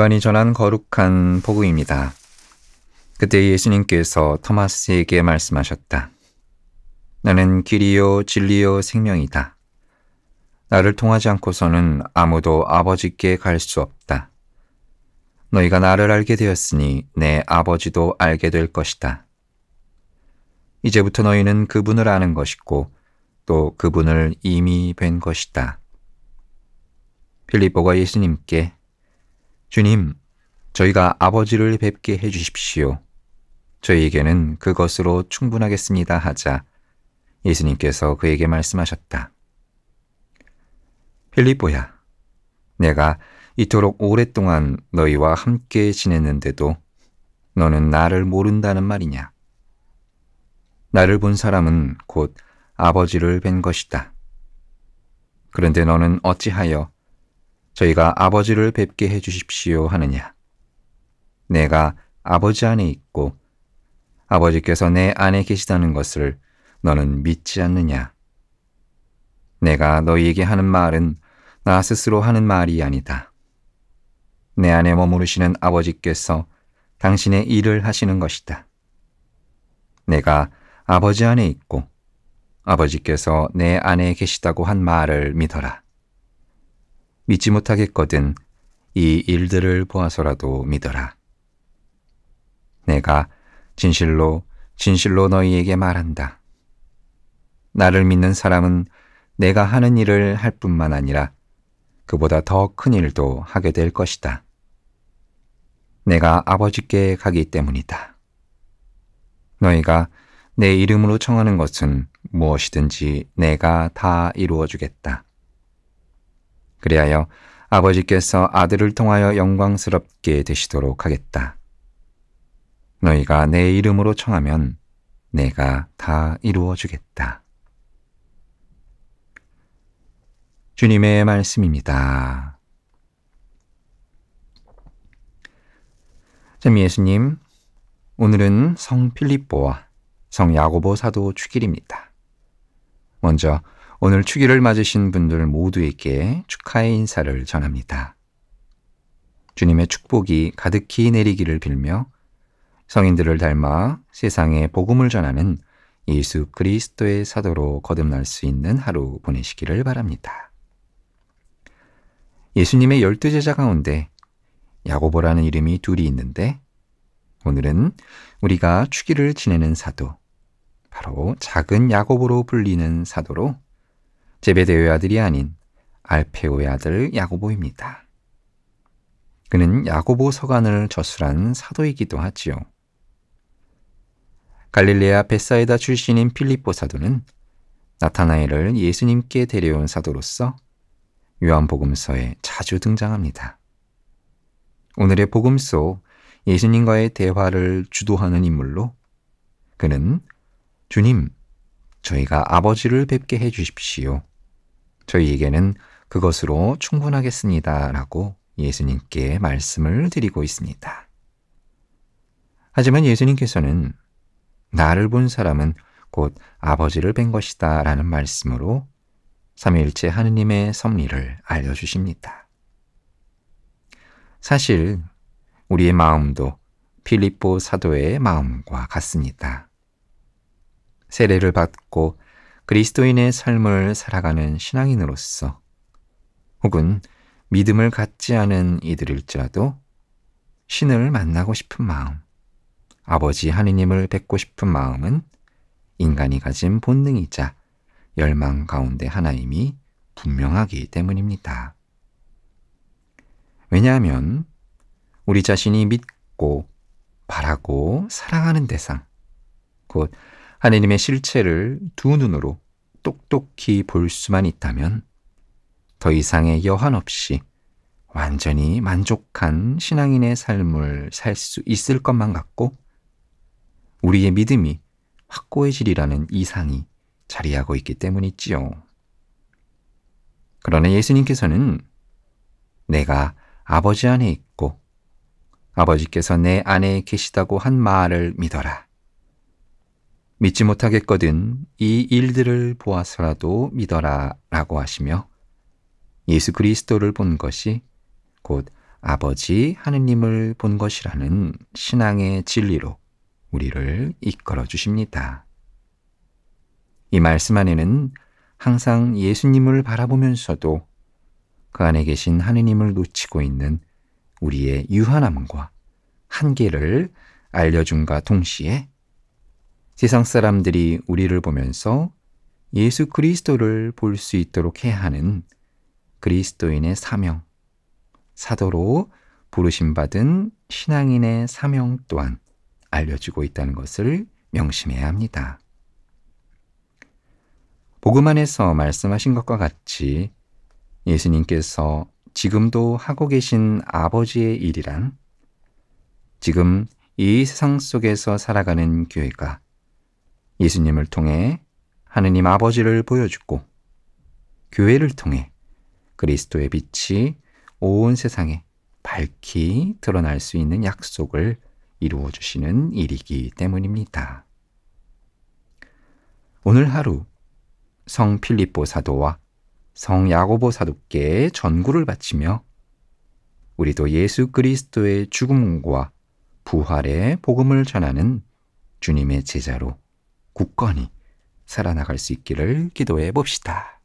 요한이 전한 거룩한 복음입니다. 그때 예수님께서 토마스에게 말씀하셨다. 나는 길이요 진리요 생명이다. 나를 통하지 않고서는 아무도 아버지께 갈 수 없다. 너희가 나를 알게 되었으니 내 아버지도 알게 될 것이다. 이제부터 너희는 그분을 아는 것이고 또 그분을 이미 뵌 것이다. 필리포가 예수님께 주님, 저희가 아버지를 뵙게 해 주십시오. 저희에게는 그것으로 충분하겠습니다 하자 예수님께서 그에게 말씀하셨다. 필리포야, 내가 이토록 오랫동안 너희와 함께 지냈는데도 너는 나를 모른다는 말이냐? 나를 본 사람은 곧 아버지를 뵌 것이다. 그런데 너는 어찌하여 저희가 아버지를 뵙게 해 주십시오 하느냐? 내가 아버지 안에 있고 아버지께서 내 안에 계시다는 것을 너는 믿지 않느냐? 내가 너희에게 하는 말은 나 스스로 하는 말이 아니다. 내 안에 머무르시는 아버지께서 당신의 일을 하시는 것이다. 내가 아버지 안에 있고 아버지께서 내 안에 계시다고 한 말을 믿어라. 믿지 못하겠거든 이 일들을 보아서라도 믿어라. 내가 진실로 진실로 너희에게 말한다. 나를 믿는 사람은 내가 하는 일을 할 뿐만 아니라 그보다 더 큰 일도 하게 될 것이다. 내가 아버지께 가기 때문이다. 너희가 내 이름으로 청하는 것은 무엇이든지 내가 다 이루어 주겠다. 그리하여 아버지께서 아들을 통하여 영광스럽게 되시도록 하겠다. 너희가 내 이름으로 청하면 내가 다 이루어 주겠다. 주님의 말씀입니다. 참 예수님, 오늘은 성 필립보와 성 야고보 사도 축일입니다. 먼저 오늘 축일을 맞으신 분들 모두에게 축하의 인사를 전합니다. 주님의 축복이 가득히 내리기를 빌며 성인들을 닮아 세상에 복음을 전하는 예수 그리스도의 사도로 거듭날 수 있는 하루 보내시기를 바랍니다. 예수님의 열두 제자 가운데 야고보라는 이름이 둘이 있는데 오늘은 우리가 축일을 지내는 사도, 바로 작은 야고보로 불리는 사도로 제베데오의 아들이 아닌 알페오의 아들 야고보입니다. 그는 야고보 서간을 저술한 사도이기도 하지요. 갈릴레아 베사이다 출신인 필리포 사도는 나타나엘을 예수님께 데려온 사도로서 요한복음서에 자주 등장합니다. 오늘의 복음소 예수님과의 대화를 주도하는 인물로 그는 주님, 저희가 아버지를 뵙게 해 주십시오. 저희에게는 그것으로 충분하겠습니다. 라고 예수님께 말씀을 드리고 있습니다. 하지만 예수님께서는 나를 본 사람은 곧 아버지를 뵌 것이다 라는 말씀으로 삼위일체 하느님의 섭리를 알려주십니다. 사실 우리의 마음도 필리포 사도의 마음과 같습니다. 세례를 받고 그리스도인의 삶을 살아가는 신앙인으로서 혹은 믿음을 갖지 않은 이들일지라도 신을 만나고 싶은 마음, 아버지 하느님을 뵙고 싶은 마음은 인간이 가진 본능이자 열망 가운데 하나임이 분명하기 때문입니다. 왜냐하면 우리 자신이 믿고 바라고 사랑하는 대상, 곧 하느님의 실체를 두 눈으로 똑똑히 볼 수만 있다면 더 이상의 여한 없이 완전히 만족한 신앙인의 삶을 살 수 있을 것만 같고 우리의 믿음이 확고해지리라는 이상이 자리하고 있기 때문이지요. 그러나 예수님께서는 내가 아버지 안에 있고 아버지께서 내 안에 계시다고 한 말을 믿어라. 믿지 못하겠거든 이 일들을 보아서라도 믿어라 라고 하시며 예수 그리스도를 본 것이 곧 아버지 하느님을 본 것이라는 신앙의 진리로 우리를 이끌어 주십니다. 이 말씀 안에는 항상 예수님을 바라보면서도 그 안에 계신 하느님을 놓치고 있는 우리의 유한함과 한계를 알려줌과 동시에 세상 사람들이 우리를 보면서 예수 그리스도를 볼 수 있도록 해야 하는 그리스도인의 사명, 사도로 부르심받은 신앙인의 사명 또한 알려주고 있다는 것을 명심해야 합니다. 복음 안에서 말씀하신 것과 같이 예수님께서 지금도 하고 계신 아버지의 일이란 지금 이 세상 속에서 살아가는 교회가 예수님을 통해 하느님 아버지를 보여주고 교회를 통해 그리스도의 빛이 온 세상에 밝히 드러날 수 있는 약속을 이루어 주시는 일이기 때문입니다. 오늘 하루 성 필립보 사도와 성 야고보 사도께 전구를 바치며 우리도 예수 그리스도의 죽음과 부활의 복음을 전하는 주님의 제자로 굳건히 살아나갈 수 있기를 기도해 봅시다.